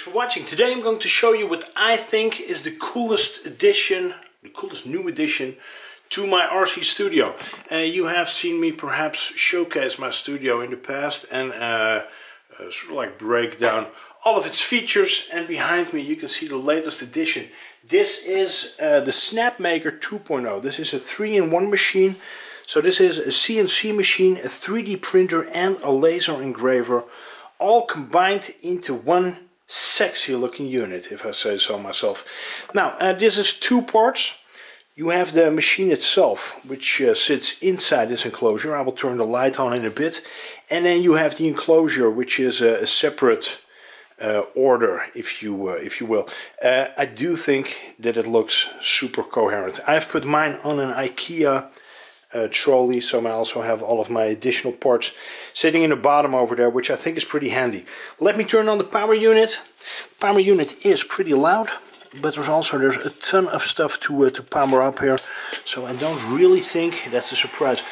for watching. Today I'm going to show you what I think is the coolest addition, the coolest new addition to my RC studio. Uh, you have seen me perhaps showcase my studio in the past and uh, uh, sort of like break down all of its features and behind me you can see the latest addition. This is uh, the Snapmaker 2.0. This is a 3-in-1 machine. So this is a CNC machine, a 3D printer and a laser engraver all combined into one sexy looking unit if I say so myself. Now uh, this is two parts. You have the machine itself which uh, sits inside this enclosure. I will turn the light on in a bit. And then you have the enclosure which is a, a separate uh, order if you uh, if you will. Uh, I do think that it looks super coherent. I've put mine on an IKEA uh, trolley so I also have all of my additional parts sitting in the bottom over there which I think is pretty handy. Let me turn on the power unit. Power unit is pretty loud but there's also there's a ton of stuff to, uh, to power up here so I don't really think that's a surprise.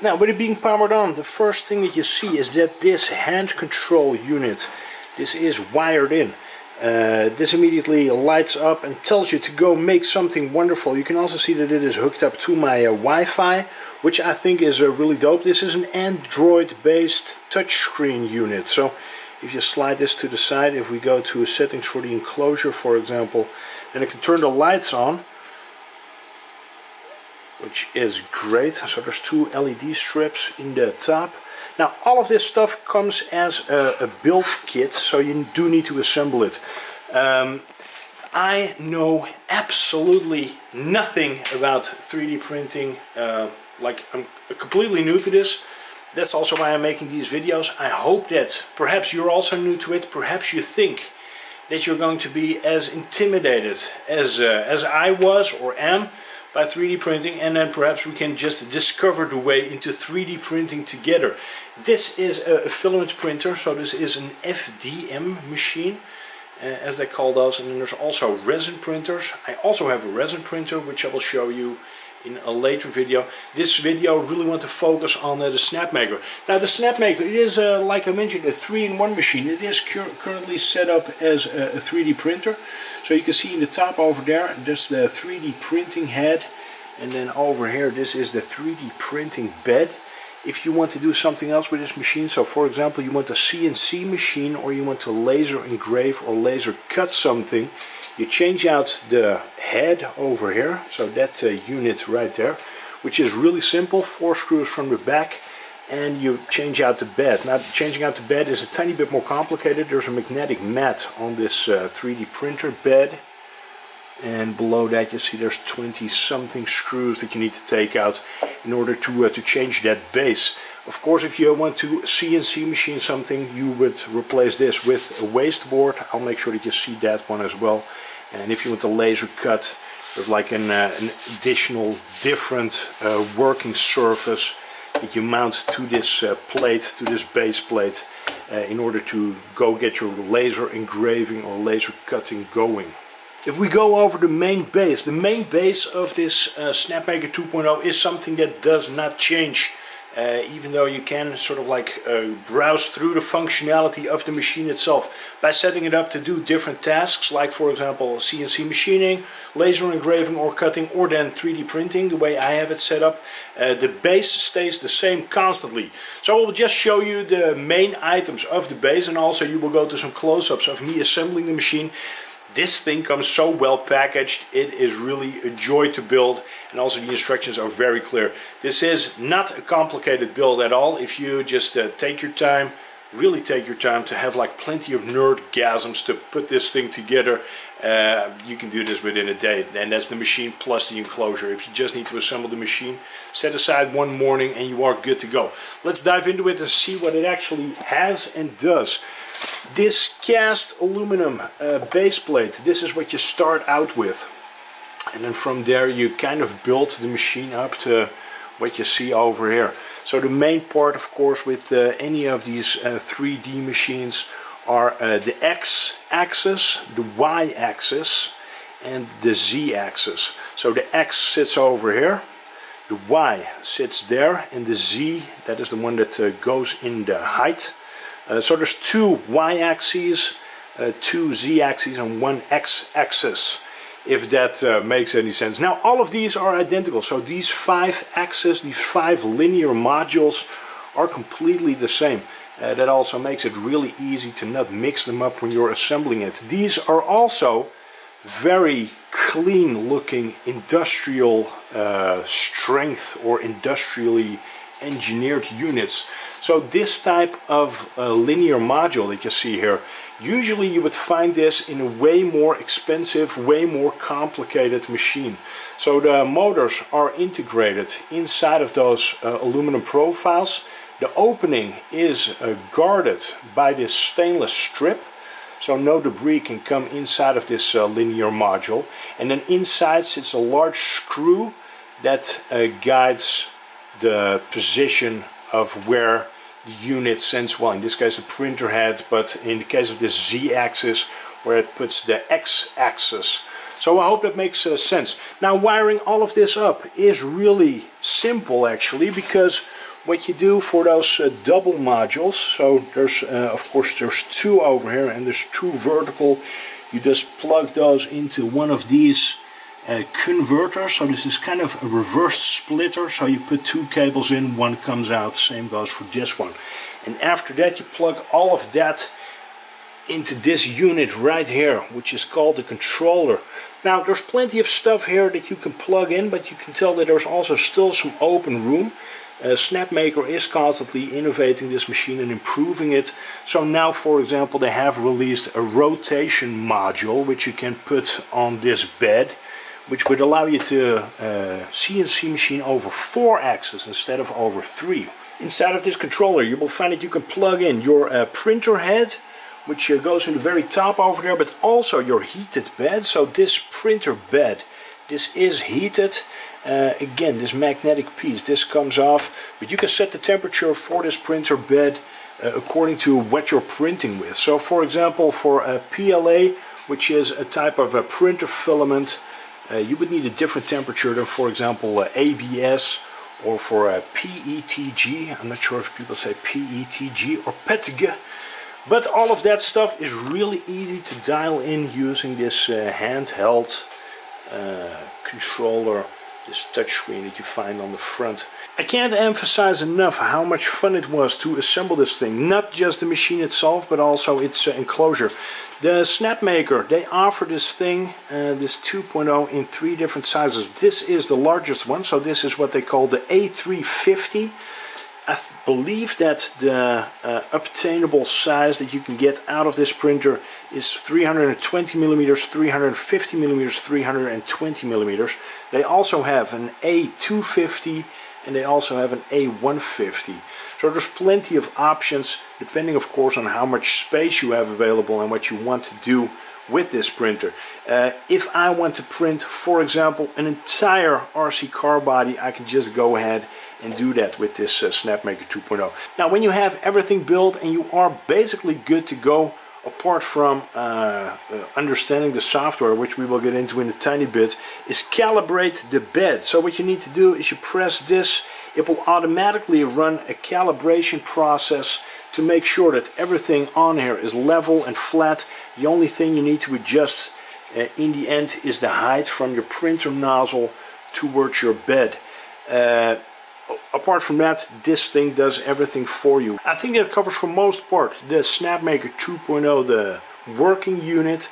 Now with it being powered on the first thing that you see is that this hand control unit this is wired in. Uh, this immediately lights up and tells you to go make something wonderful. You can also see that it is hooked up to my uh, Wi-Fi, which I think is uh, really dope. This is an Android-based touchscreen unit. So if you slide this to the side, if we go to settings for the enclosure, for example, then it can turn the lights on, which is great. So there's two LED strips in the top. Now all of this stuff comes as a, a build kit, so you do need to assemble it. Um, I know absolutely nothing about 3D printing, uh, like I'm completely new to this. That's also why I'm making these videos. I hope that perhaps you're also new to it, perhaps you think that you're going to be as intimidated as, uh, as I was or am by 3D printing and then perhaps we can just discover the way into 3D printing together. This is a filament printer, so this is an FDM machine uh, as they call those and then there's also resin printers. I also have a resin printer which I will show you in a later video. This video really want to focus on uh, the Snapmaker. Now the Snapmaker, is uh, like I mentioned a 3-in-1 machine. It is cur currently set up as a, a 3D printer. So you can see in the top over there, there's the 3D printing head. And then over here, this is the 3D printing bed. If you want to do something else with this machine, so for example, you want a CNC machine or you want to laser engrave or laser cut something, you change out the head over here, so that uh, unit right there, which is really simple, four screws from the back, and you change out the bed. Now changing out the bed is a tiny bit more complicated. There's a magnetic mat on this uh, 3D printer bed and below that you see there's 20 something screws that you need to take out in order to uh, to change that base of course if you want to CNC machine something you would replace this with a waste board I'll make sure that you see that one as well and if you want a laser cut there's like an, uh, an additional different uh, working surface that you mount to this uh, plate to this base plate uh, in order to go get your laser engraving or laser cutting going if we go over the main base, the main base of this uh, Snapmaker 2.0 is something that does not change. Uh, even though you can sort of like uh, browse through the functionality of the machine itself by setting it up to do different tasks like for example CNC machining, laser engraving or cutting or then 3D printing the way I have it set up. Uh, the base stays the same constantly. So I will just show you the main items of the base and also you will go to some close-ups of me assembling the machine this thing comes so well packaged, it is really a joy to build and also the instructions are very clear. This is not a complicated build at all if you just uh, take your time, really take your time to have like plenty of nerdgasms to put this thing together. Uh, you can do this within a day and that's the machine plus the enclosure. If you just need to assemble the machine, set aside one morning and you are good to go. Let's dive into it and see what it actually has and does. This cast aluminum uh, base plate, this is what you start out with. And then from there you kind of build the machine up to what you see over here. So the main part of course with uh, any of these uh, 3D machines are uh, the X axis, the Y axis and the Z axis. So the X sits over here, the Y sits there and the Z, that is the one that uh, goes in the height uh, so there's two y-axes uh, two z-axes and one x-axis if that uh, makes any sense. Now all of these are identical so these five axes, these five linear modules are completely the same. Uh, that also makes it really easy to not mix them up when you're assembling it. These are also very clean looking industrial uh, strength or industrially engineered units. So this type of uh, linear module that you see here, usually you would find this in a way more expensive, way more complicated machine. So the motors are integrated inside of those uh, aluminum profiles. The opening is uh, guarded by this stainless strip so no debris can come inside of this uh, linear module. And then inside sits a large screw that uh, guides the position of where the unit sends, one. this case the printer head, but in the case of this z-axis where it puts the x-axis. So I hope that makes uh, sense. Now wiring all of this up is really simple actually because what you do for those uh, double modules so there's uh, of course there's two over here and there's two vertical you just plug those into one of these uh, converters so this is kind of a reversed splitter. So you put two cables in one comes out same goes for this one. And after that you plug all of that into this unit right here which is called the controller. Now there's plenty of stuff here that you can plug in but you can tell that there's also still some open room. Uh, Snapmaker is constantly innovating this machine and improving it. So now, for example, they have released a rotation module which you can put on this bed which would allow you to uh, CNC machine over four axes instead of over three. Inside of this controller you will find that you can plug in your uh, printer head which uh, goes in the very top over there but also your heated bed. So this printer bed, this is heated uh, again, this magnetic piece, this comes off, but you can set the temperature for this printer bed uh, according to what you're printing with. So for example, for a PLA, which is a type of a printer filament, you would need a different temperature than for example ABS or for a PETG. I'm not sure if people say PETG or PETG. But all of that stuff is really easy to dial in using this uh, handheld uh, controller this touchscreen that you find on the front. I can't emphasize enough how much fun it was to assemble this thing. Not just the machine itself, but also its uh, enclosure. The Snapmaker, they offer this thing, uh, this 2.0 in three different sizes. This is the largest one, so this is what they call the A350. I believe that the uh, obtainable size that you can get out of this printer is 320 millimeters, 350 millimeters, 320 millimeters. They also have an A250 and they also have an A150. So there's plenty of options depending of course on how much space you have available and what you want to do with this printer. Uh, if I want to print, for example, an entire RC car body, I can just go ahead and do that with this uh, Snapmaker 2.0. Now when you have everything built and you are basically good to go, apart from uh, uh, understanding the software, which we will get into in a tiny bit, is calibrate the bed. So what you need to do is you press this, it will automatically run a calibration process to make sure that everything on here is level and flat. The only thing you need to adjust uh, in the end is the height from your printer nozzle towards your bed. Uh, apart from that, this thing does everything for you. I think that covers for most part the Snapmaker 2.0, the working unit.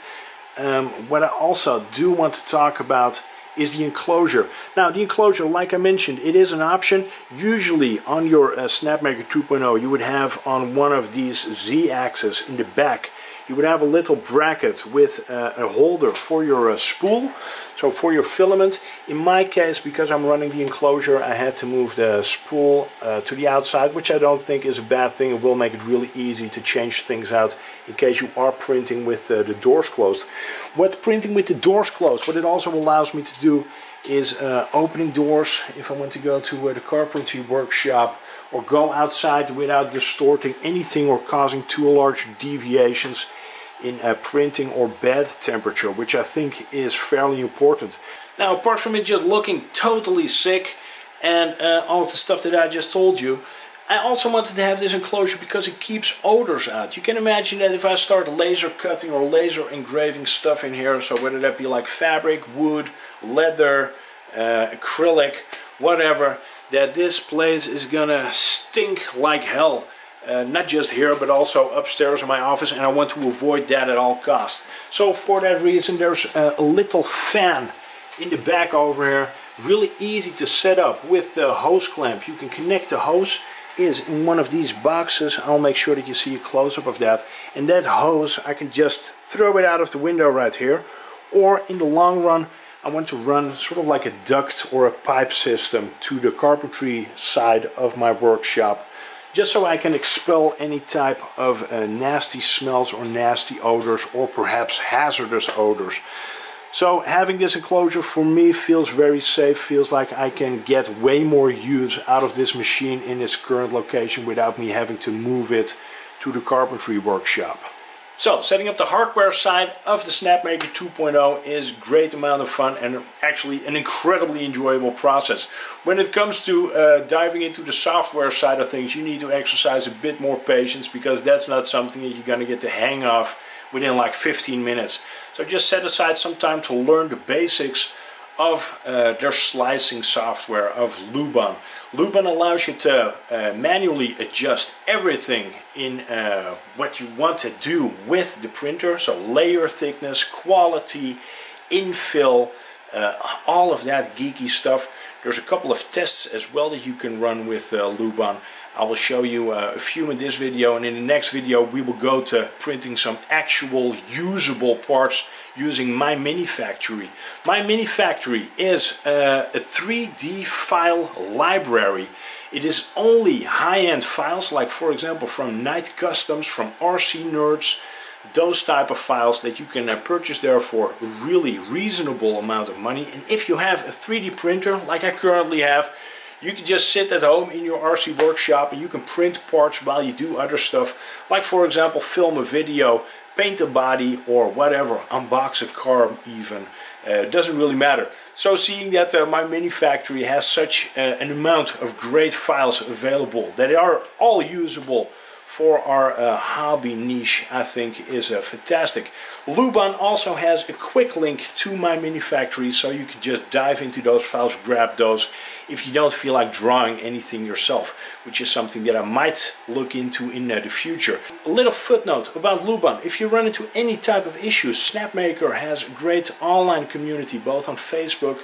Um, what I also do want to talk about is the enclosure. Now the enclosure, like I mentioned, it is an option. Usually on your uh, Snapmaker 2.0 you would have on one of these Z-axes in the back you would have a little bracket with uh, a holder for your uh, spool so for your filament. In my case because I'm running the enclosure I had to move the spool uh, to the outside which I don't think is a bad thing. It will make it really easy to change things out in case you are printing with uh, the doors closed. What printing with the doors closed what it also allows me to do is uh, opening doors. If I want to go to uh, the carpentry workshop or go outside without distorting anything or causing too large deviations in a printing or bed temperature, which I think is fairly important. Now, apart from it just looking totally sick and uh, all of the stuff that I just told you, I also wanted to have this enclosure because it keeps odors out. You can imagine that if I start laser cutting or laser engraving stuff in here, so whether that be like fabric, wood, leather, uh, acrylic, whatever, that this place is gonna stink like hell. Uh, not just here but also upstairs in my office and I want to avoid that at all costs. So for that reason there's a, little fan in the back over here really easy to set up with the hose clamp. You can connect the hose is in one of these boxes. I'll make sure that you see a close-up of that. And that hose, I can just throw it out of the window right here. Or in the long run, I want to run sort of like a duct or a pipe system to the carpentry side of my workshop. Just so I can expel any type of uh, nasty smells or nasty odors or perhaps hazardous odors. So having this enclosure for me feels very safe, feels like I can get way more use out of this machine in its current location without me having to move it to the carpentry workshop. So setting up the hardware side of the Snapmaker 2.0 is great amount of fun and actually an incredibly enjoyable process. When it comes to uh, diving into the software side of things you need to exercise a bit more patience because that's not something that you're going to get the hang of within like 15 minutes. So just set aside some time to learn the basics of uh, their slicing software of Luban. Luban allows you to uh, manually adjust everything in uh, what you want to do with the printer. So layer thickness, quality, infill, uh, all of that geeky stuff. There's a couple of tests as well that you can run with uh, Luban. I will show you uh, a few in this video and in the next video we will go to printing some actual usable parts using My Mini Factory. My Mini Factory is uh, a 3D file library. It is only high-end files like for example from Knight Customs, from RC Nerds, those type of files that you can uh, purchase there for a really reasonable amount of money and if you have a 3D printer like I currently have you can just sit at home in your RC workshop and you can print parts while you do other stuff. Like for example, film a video, paint a body or whatever, unbox a car even. Uh, doesn't really matter. So seeing that uh, my mini factory has such uh, an amount of great files available that are all usable for our uh, hobby niche I think is uh, fantastic. Luban also has a quick link to my mini factory so you can just dive into those files, grab those if you don't feel like drawing anything yourself, which is something that I might look into in uh, the future. A little footnote about Luban. If you run into any type of issues, Snapmaker has a great online community both on Facebook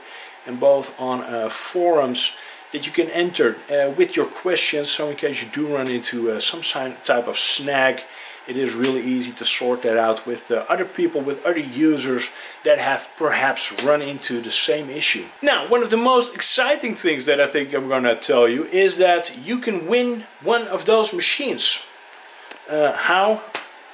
and both on uh, forums that you can enter uh, with your questions so in case you do run into uh, some type of snag it is really easy to sort that out with uh, other people, with other users that have perhaps run into the same issue. Now, one of the most exciting things that I think I'm going to tell you is that you can win one of those machines. Uh, how?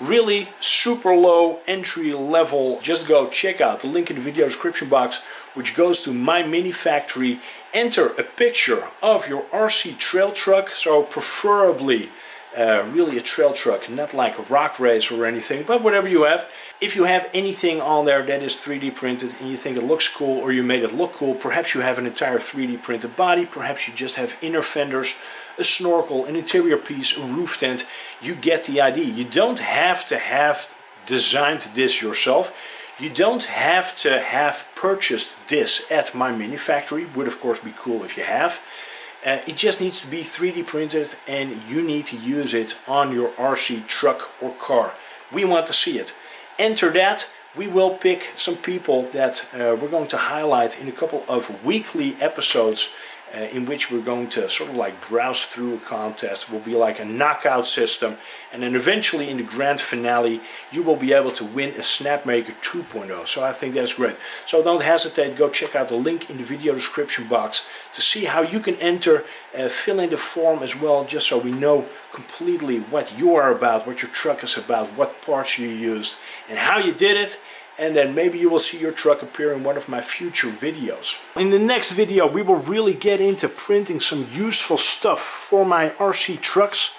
Really super low entry level. Just go check out the link in the video description box which goes to my mini factory. Enter a picture of your RC trail truck, so preferably uh, really a trail truck, not like a rock race or anything, but whatever you have. If you have anything on there that is 3D printed and you think it looks cool or you made it look cool, perhaps you have an entire 3D printed body, perhaps you just have inner fenders, a snorkel, an interior piece, a roof tent, you get the idea. You don't have to have designed this yourself. You don't have to have purchased this at my mini factory, would of course be cool if you have. Uh, it just needs to be 3D printed and you need to use it on your RC truck or car. We want to see it. Enter that. We will pick some people that uh, we're going to highlight in a couple of weekly episodes uh, in which we're going to sort of like browse through a contest. It will be like a knockout system and then eventually in the grand finale you will be able to win a Snapmaker 2.0. So I think that's great. So don't hesitate, go check out the link in the video description box to see how you can enter, uh, fill in the form as well just so we know completely what you are about, what your truck is about, what parts you used and how you did it and then maybe you will see your truck appear in one of my future videos. In the next video we will really get into printing some useful stuff for my RC trucks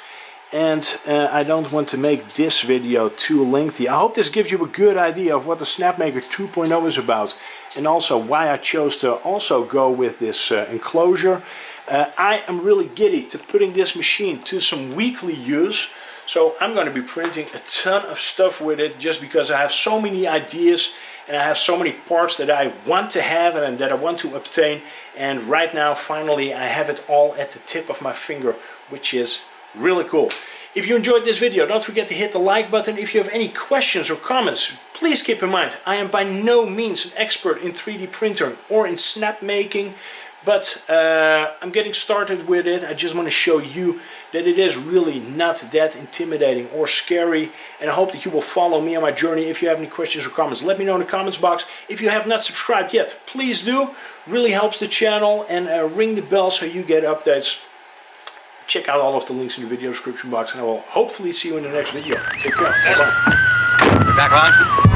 and uh, I don't want to make this video too lengthy. I hope this gives you a good idea of what the Snapmaker 2.0 is about and also why I chose to also go with this uh, enclosure. Uh, I am really giddy to putting this machine to some weekly use. So I'm going to be printing a ton of stuff with it just because I have so many ideas and I have so many parts that I want to have and that I want to obtain and right now finally I have it all at the tip of my finger which is really cool. If you enjoyed this video don't forget to hit the like button. If you have any questions or comments please keep in mind I am by no means an expert in 3D printing or in snap making but uh, I'm getting started with it. I just want to show you that it is really not that intimidating or scary. And I hope that you will follow me on my journey. If you have any questions or comments, let me know in the comments box. If you have not subscribed yet, please do. Really helps the channel and uh, ring the bell so you get updates. Check out all of the links in the video description box and I will hopefully see you in the next video. Take care. Bye-bye. Back on.